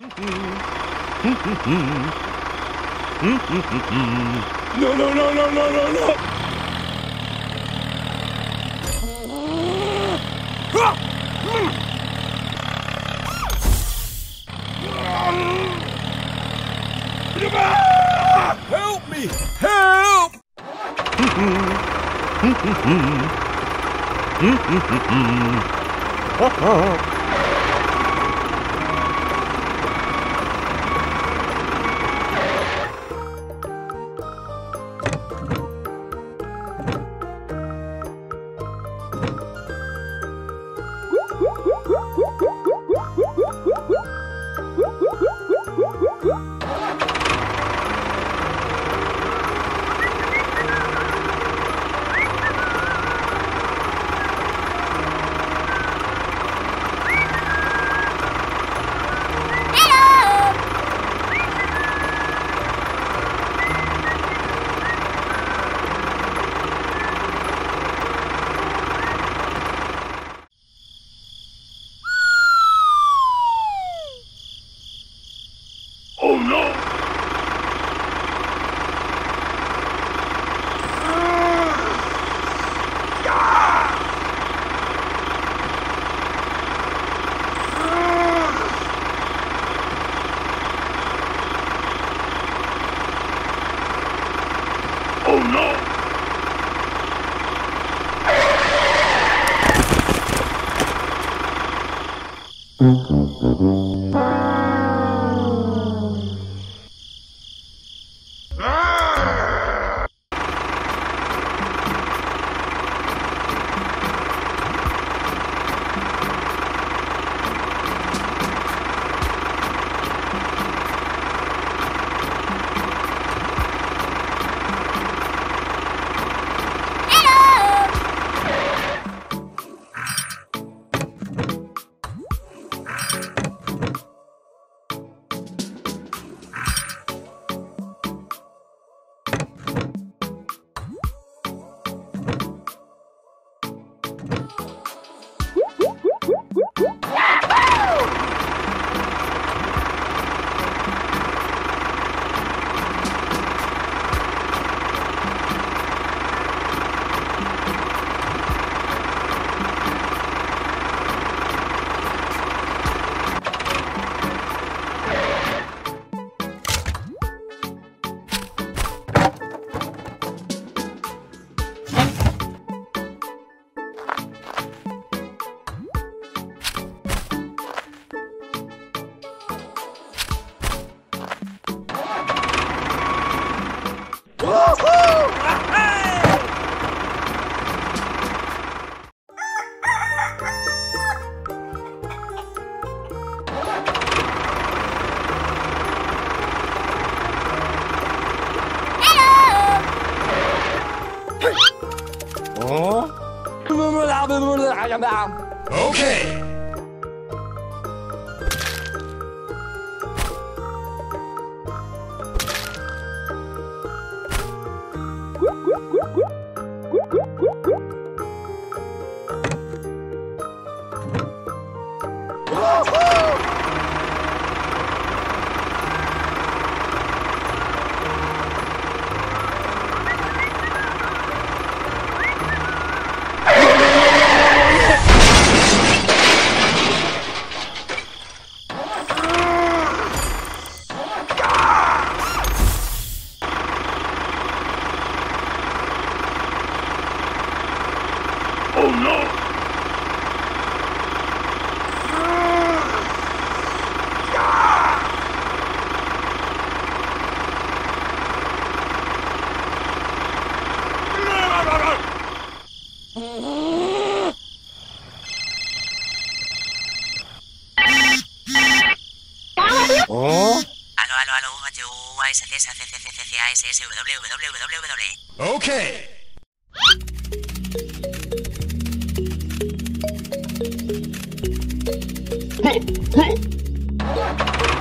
No, no, no, no, no, no, no! Help me! Help! Oh Oh Okay! Huh.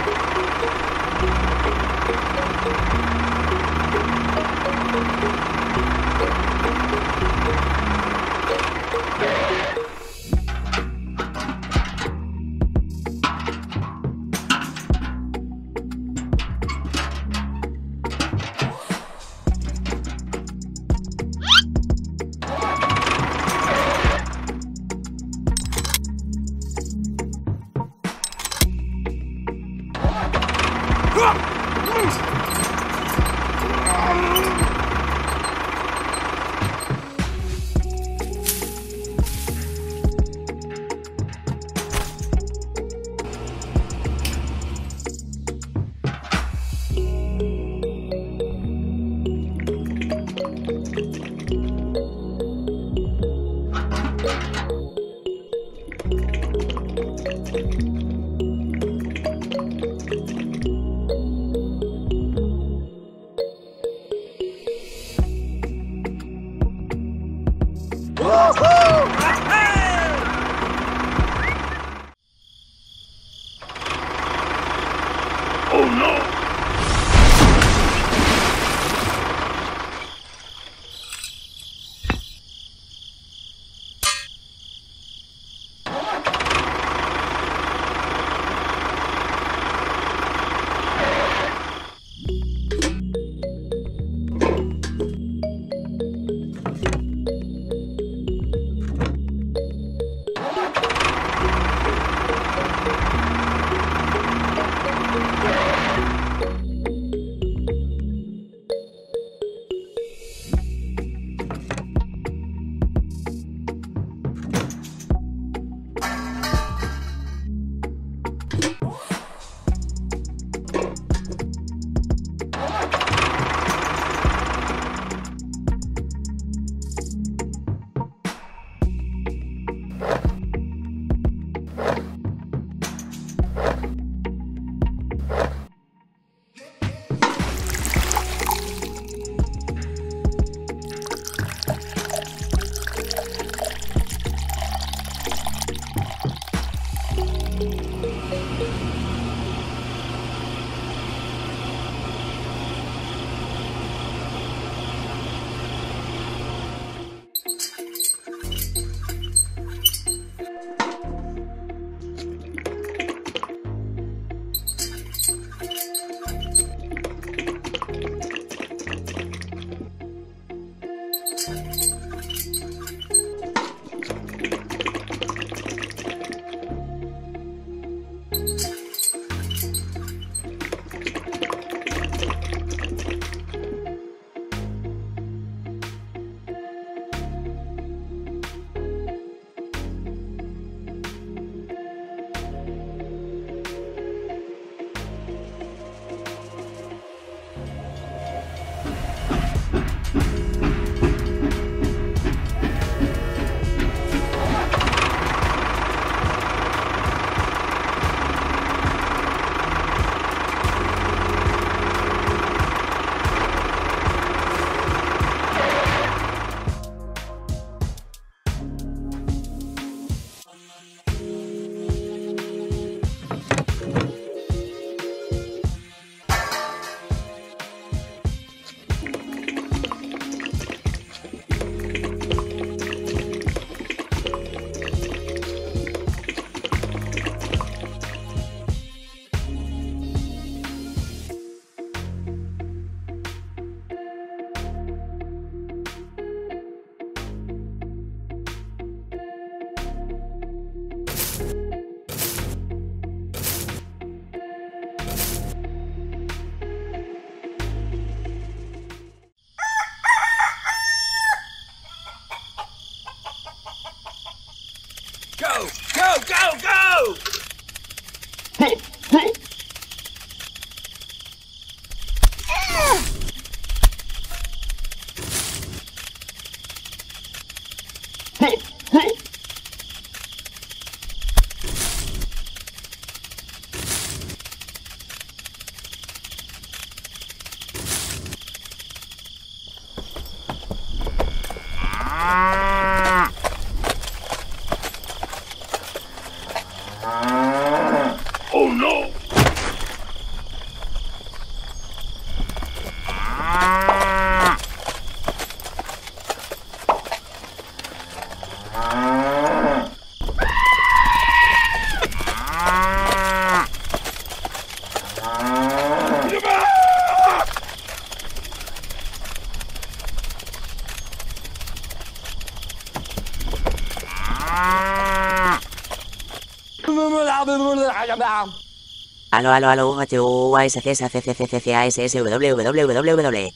Aló, aló, aló, h u a s c s c c c c c a s s w w w w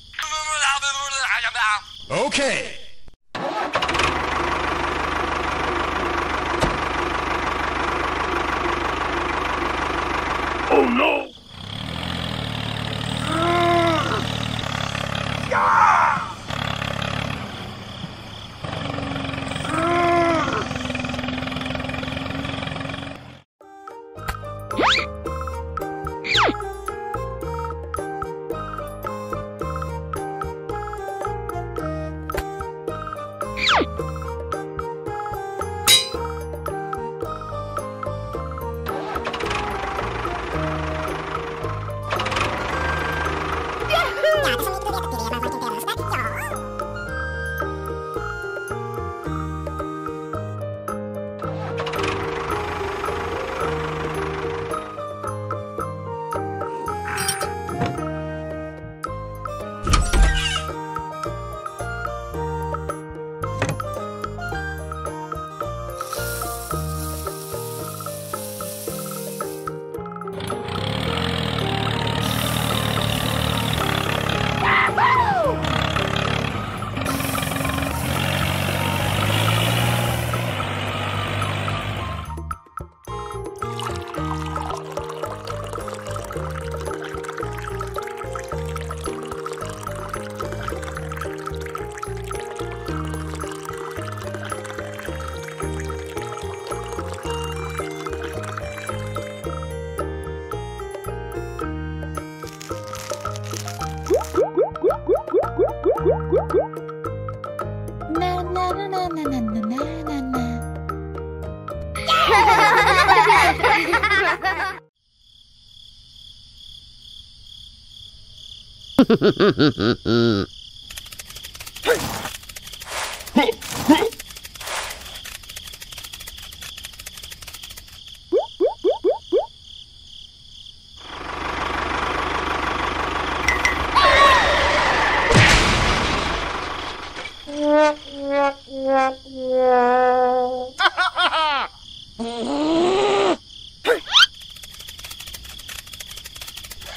Oh no!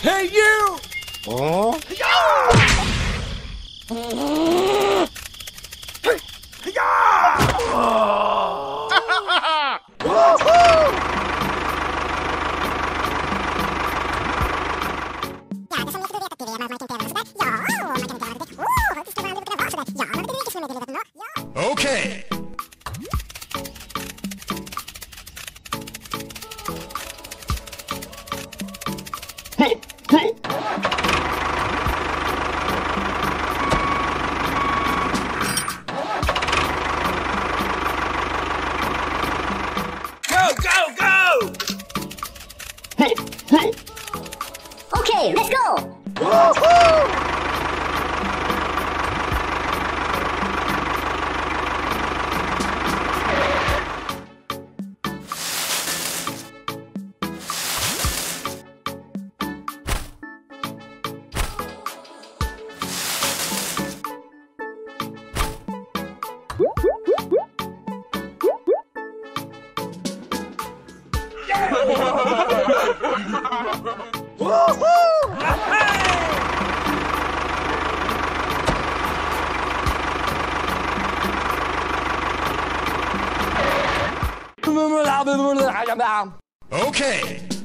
Hey, you! Okay. Okay.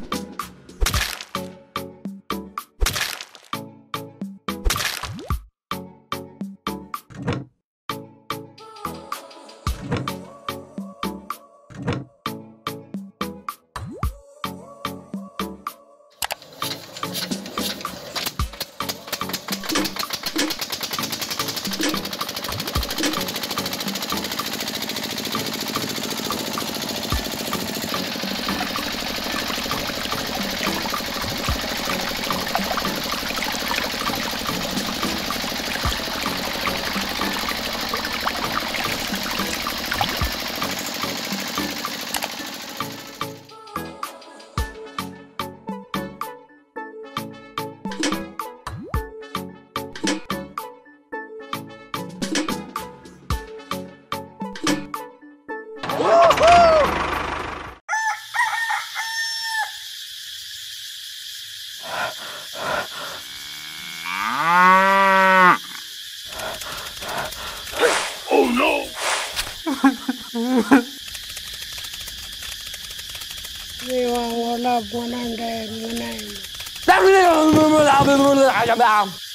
Come on.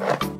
Huh?